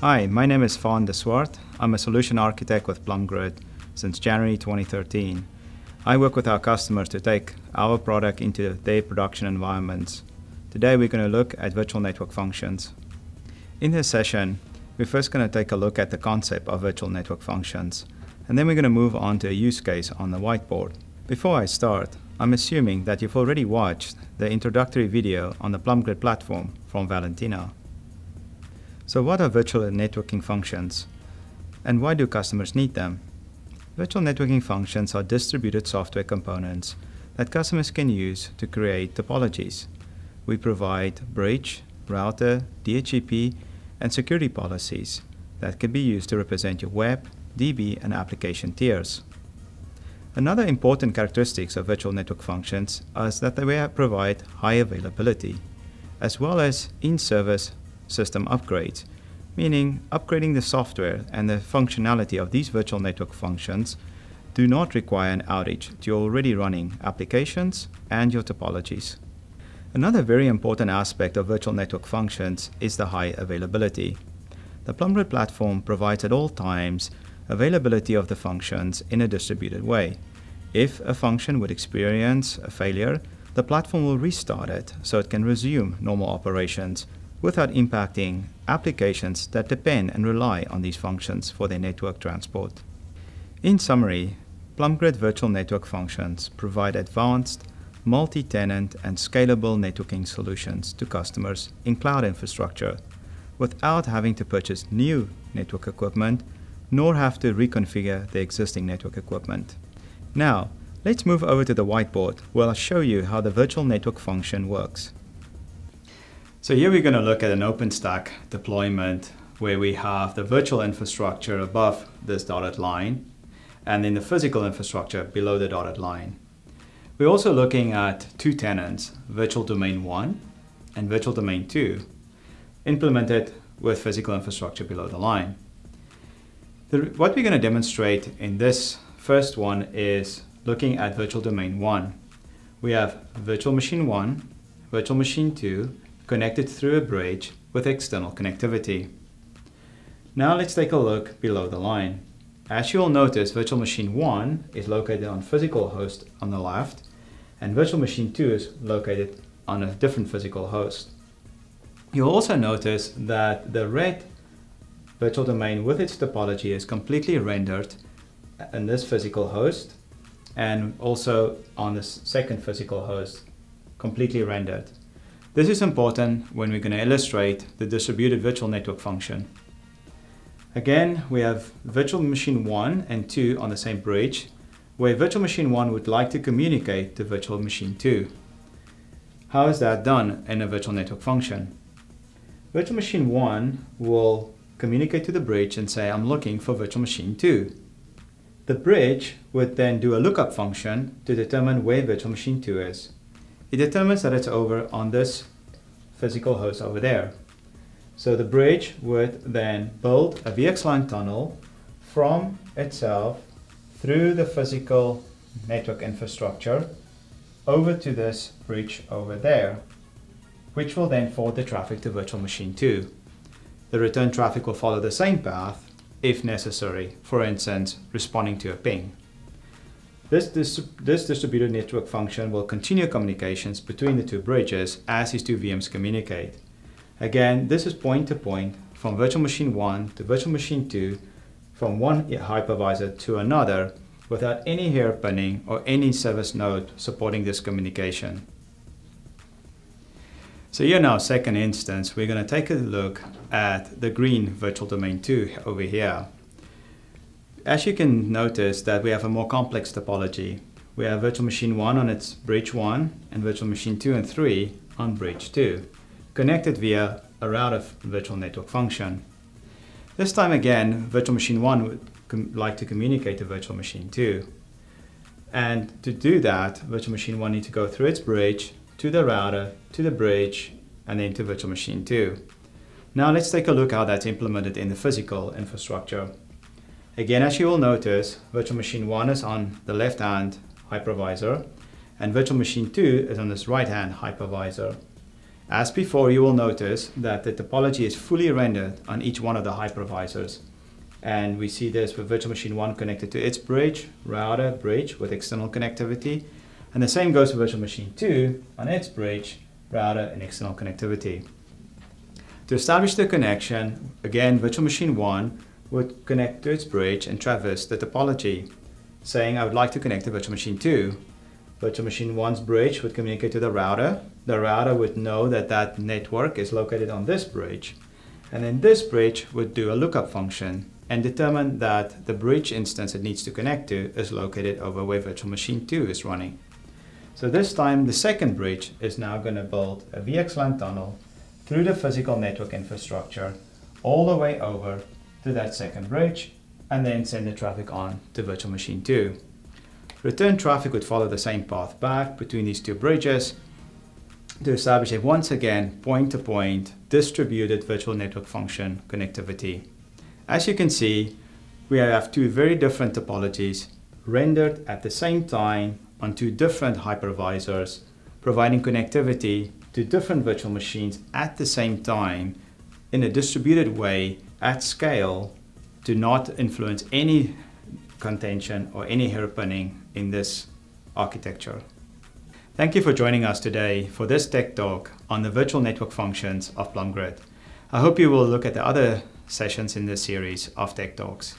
Hi, my name is Fawn Deswart. I'm a solution architect with PLUMgrid since January 2013. I work with our customers to take our product into their production environments. Today we're going to look at virtual network functions. In this session, we're first going to take a look at the concept of virtual network functions, and then we're going to move on to a use case on the whiteboard. Before I start, I'm assuming that you've already watched the introductory video on the PLUMgrid platform from Valentina. So what are virtual networking functions? And why do customers need them? Virtual networking functions are distributed software components that customers can use to create topologies. We provide bridge, router, DHCP, and security policies that can be used to represent your web, DB, and application tiers. Another important characteristic of virtual network functions is that they provide high availability, as well as in-service system upgrades, meaning upgrading the software and the functionality of these virtual network functions do not require an outage to your already running applications and your topologies. Another very important aspect of virtual network functions is the high availability. The PLUMgrid platform provides at all times availability of the functions in a distributed way. If a function would experience a failure, the platform will restart it so it can resume normal operations without impacting applications that depend and rely on these functions for their network transport. In summary, PLUMgrid virtual network functions provide advanced, multi-tenant and scalable networking solutions to customers in cloud infrastructure without having to purchase new network equipment nor have to reconfigure the existing network equipment. Now, let's move over to the whiteboard where I'll show you how the virtual network function works. So here we're going to look at an OpenStack deployment where we have the virtual infrastructure above this dotted line and then the physical infrastructure below the dotted line. We're also looking at two tenants, virtual domain 1 and virtual domain 2, implemented with physical infrastructure below the line. The, what we're going to demonstrate in this first one is looking at virtual domain 1. We have virtual machine 1, virtual machine 2, connected through a bridge with external connectivity. Now let's take a look below the line. As you will notice, virtual machine 1 is located on physical host on the left, and virtual machine 2 is located on a different physical host. You'll also notice that the red virtual domain with its topology is completely rendered in this physical host and also on this second physical host completely rendered. This is important when we're going to illustrate the distributed virtual network function. Again, we have virtual machine 1 and 2 on the same bridge, where virtual machine 1 would like to communicate to virtual machine 2. How is that done in a virtual network function? Virtual machine 1 will communicate to the bridge and say, I'm looking for virtual machine 2. The bridge would then do a lookup function to determine where virtual machine 2 is it determines that it's over on this physical host over there. So the bridge would then build a VXLAN tunnel from itself through the physical network infrastructure over to this bridge over there, which will then forward the traffic to virtual machine 2. The return traffic will follow the same path if necessary, for instance, responding to a ping. This, this, this, distributed network function will continue communications between the two bridges as these two VMs communicate. Again, this is point to point from virtual machine 1 to virtual machine 2 from one hypervisor to another without any hairpinning or any service node supporting this communication. So here now, second instance, we're going to take a look at the green virtual domain 2 over here. As you can notice that we have a more complex topology. We have virtual machine 1 on its bridge 1 and virtual machine 2 and 3 on bridge 2, connected via a router virtual network function. This time again, virtual machine 1 would like to communicate to virtual machine 2. And to do that, virtual machine 1 needs to go through its bridge to the router, to the bridge, and then to virtual machine 2. Now let's take a look how that's implemented in the physical infrastructure. Again, as you will notice, virtual machine 1 is on the left-hand hypervisor, and virtual machine 2 is on this right-hand hypervisor. As before, you will notice that the topology is fully rendered on each one of the hypervisors. And we see this with Virtual Machine 1 connected to its bridge, router, bridge with external connectivity. And the same goes for Virtual Machine 2 on its bridge, router, and external connectivity. To establish the connection, again, Virtual Machine 1 would connect to its bridge and traverse the topology, saying I would like to connect to Virtual Machine 2. Virtual Machine 1's bridge would communicate to the router. The router would know that that network is located on this bridge. And then this bridge would do a lookup function and determine that the bridge instance it needs to connect to is located over where Virtual Machine 2 is running. So this time the second bridge is now going to build a VXLAN tunnel through the physical network infrastructure all the way over to that second bridge and then send the traffic on to Virtual Machine 2. Return traffic would follow the same path back between these two bridges to establish a once again point-to-point -point distributed virtual network function connectivity. As you can see, we have two very different topologies rendered at the same time on two different hypervisors, providing connectivity to different virtual machines at the same time in a distributed way at scale to not influence any contention or any hairpinning in this architecture. Thank you for joining us today for this tech talk on the virtual network functions of PLUMgrid. I hope you will look at the other sessions in this series of Tech Talks.